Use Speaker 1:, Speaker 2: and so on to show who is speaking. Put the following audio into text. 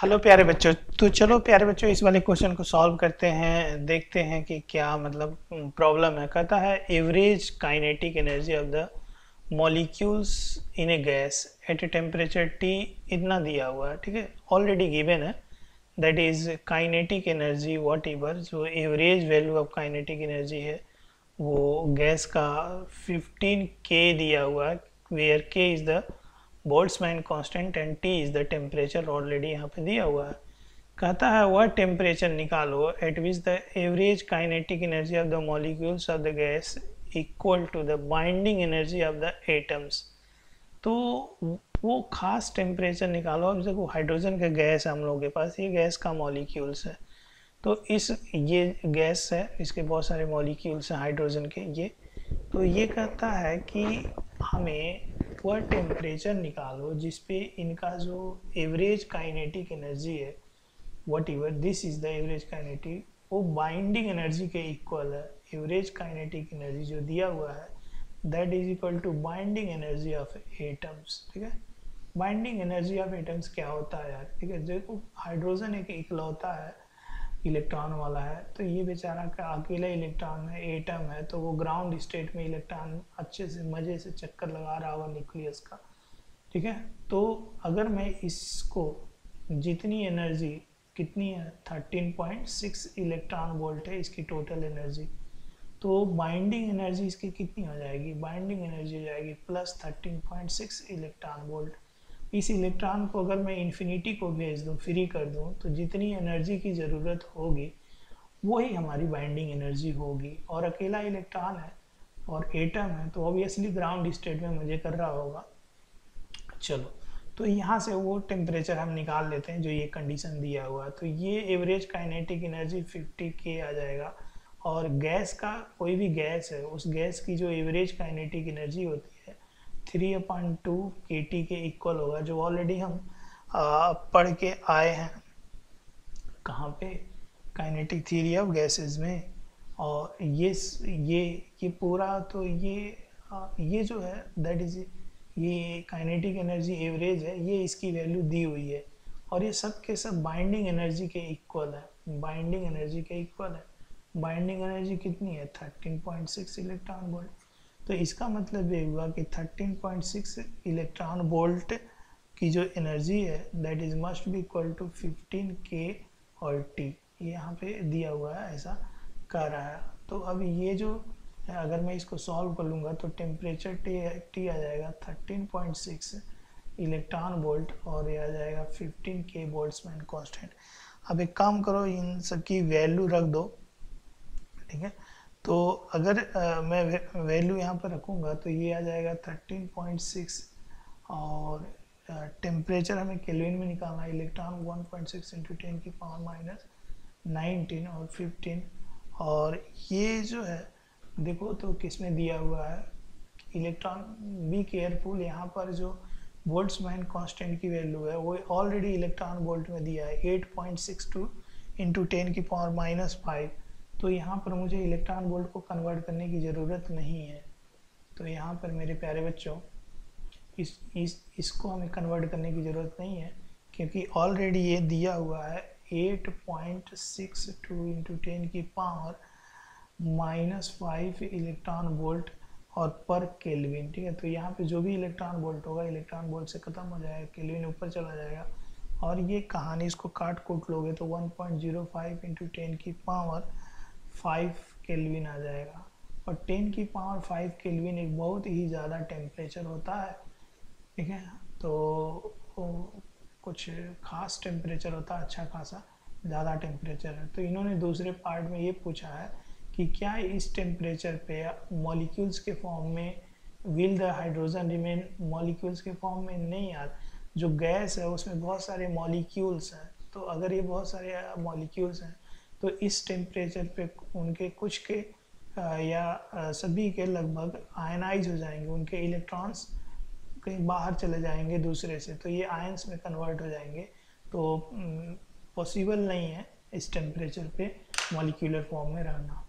Speaker 1: Hello प्यारे बच्चों तो चलो प्यारे बच्चों, इस वाले क्वेश्चन को सॉल्व करते हैं, देखते हैं कि क्या मतलब प्रॉब्लम है। कहता है average kinetic energy of the molecules in a gas at a temperature T इतना दिया हुआ है, ठीक है? ऑलरेडी गिवन है। That is kinetic energy whatever जो average value of kinetic energy है, वो गैस का 15 के दिया हुआ है where K is the Boltzmann constant and T is the temperature already यहाँ पे दिया हुआ है। कहता है, वह टेम्परेचर निकालो at which the average kinetic energy of the molecules of the gas equal to the binding energy of the atoms तो वो खास टेम्परेचर निकालो। अब देखो हाइड्रोजन का गैस है हम लोगों के पास, ये गैस का मॉलिक्यूल्स है। तो इस, ये गैस है, इसके बहुत सारे मॉलिक्यूल्स हैं हाइड्रोजन के, ये। तो ये कहता है कि हमें वह टेम्परेचर निकालो, जिस पे इनका जो एवरेज काइनेटिक एनर्जी है whatever this is the average kinetic वो बाइंडिंग एनर्जी के इक्वल है. एवरेज काइनेटिक एनर्जी जो दिया हुआ है that is equal to binding energy of atoms ठीक है? बाइंडिंग एनर्जी ऑफ़ एटम्स क्या होता है यार? ठीक है, देखो हाइड्रोजन एक इकलौता है इलेक्ट्रॉन वाला है तो ये बेचारा का अकेला इलेक्ट्रॉन है, एटम है तो वो ग्राउंड स्टेट में इलेक्ट्रॉन अच्छे से, मज़े से चक्कर लगा रहा होगा न्यूक्लियस का। ठीक है? तो अगर मैं इसको जितनी एनर्जी कितनी है? 13.6 इलेक्ट्रॉन वोल्ट है इसकी टोटल एनर्जी तो बाइंडिंग एनर्जी इसकी कितनी हो जाएगी? बाइंडिंग एनर्जी हो जाएगी प्लस 13.6 इलेक्ट्रॉन वोल्ट इस इलेक्ट्रॉन को अगर मैं इन्फिनिटी को भेज दूँ फ्री कर दूँ तो जितनी एनर्जी की ज़रूरत होगी, वही हमारी बाइंडिंग एनर्जी होगी। और अकेला इलेक्ट्रॉन है और एटम है तो ऑब्वियसली ग्राउंड स्टेट में मुझे कर रहा होगा। चलो तो यहाँ से वो टेम्परेचर हम निकाल लेते हैं, जो ये कंडीशन दिया हुआ है। तो ये एवरेज काइनेटिक एनर्जी 50 के आ जाएगा। और गैस का कोई भी गैस है, उस गैस की जो एवरेज काइनेटिक एनर्जी होती है three upon two K T के इक्वल होगा, जो ऑलरेडी हम पढ़ के आए हैं। कहाँ पे? काइनेटिक थ्योरी ऑफ़ गैसेस में। और ये ये ये पूरा तो ये ये जो है दैट इज़ ये काइनेटिक एनर्जी एवरेज है, ये इसकी वैल्यू दी हुई है। और ये सब के सब बाइंडिंग एनर्जी के इक्वल है। बाइंडिंग एनर्जी के इक्वल है। बाइंडिंग एनर्जी कितनी है? 13.6 इलेक्ट्रॉन वोल्ट तो इसका मतलब ये हुआ कि 13.6 इलेक्ट्रॉन वोल्ट की जो एनर्जी है that is must be equal to 15 K और टी यहाँ पे दिया हुआ है, ऐसा कर रहा है। तो अब ये जो, अगर मैं इसको सॉल्व कर लूँगा तो टेम्परेचर टी टी आ जाएगा 13.6 इलेक्ट्रॉन वोल्ट और ये आ जाएगा 15 के वोल्ट्समैन कांस्टेंट अब एक काम करो, इन सब की वैल्यू रख दो, ठीक है? तो अगर आ, मैं वैल्यू यहाँ पर रखूँगा तो ये आ जाएगा 13.6 और टेम्परेचर हमें केल्विन में निकालना है electron 1.6 point six into ten की पावर माइनस नाइनटीन और 15 और ये जो है देखो तो किसमें दिया हुआ है? इलेक्ट्रॉन बी केयरफुल यहाँ पर जो वोल्ट्समैन कांस्टेंट की वैल्यू है वो ऑलरेडी इलेक्ट्रॉन वोल्ट में दिया है 8.62 point six two into ten की पावर माइनस फाइव तो यहाँ पर मुझे इलेक्ट्रॉन वोल्ट को कन्वर्ट करने की ज़रूरत नहीं है। तो यहाँ पर मेरे प्यारे बच्चों, इस इस, इसको हमें कन्वर्ट करने की ज़रूरत नहीं है, क्योंकि ऑलरेडी ये दिया हुआ है 8.62 point six two into ten की power minus five electron volt और पर केल्विन ठीक है? तो यहाँ पे जो भी इलेक्ट्रॉन वोल्ट होगा इलेक्ट्रॉन वोल्ट से ख़त्म हो जाएगा केल्विन ऊपर चला जाएगा। और ये कहानी इसको काट कूट लोगे तो 1.05 point zero five into ten की पावर फाइव केल्विन आ जाएगा। और टेन की पावर फाइव केल्विन एक बहुत ही ज़्यादा टेम्परेचर होता है, ठीक है? तो कुछ खास टेम्परेचर होता है अच्छा खासा ज़्यादा टेम्परेचर है। तो इन्होंने दूसरे पार्ट में ये पूछा है कि क्या इस टेम्परेचर पे मॉलिक्यूल्स के फॉर्म में will the hydrogen remain molecules के फॉर्म में? नहीं यार, जो गैस है, उसमें बहुत सारे मॉलिक्यूल्स हैं। तो अगर ये बहुत सारे मॉलिक्यूल्स हैं तो इस टेम्परेचर पे उनके कुछ के या सभी के लगभग आयनाइज हो जाएँगे। उनके इलेक्ट्रॉन्स कहीं बाहर चले जाएँगे दूसरे से तो ये आयंस में कन्वर्ट हो जाएँगे। तो पॉसिबल नहीं है इस टेम्परेचर पे मॉलिक्यूलर फॉर्म में रहना।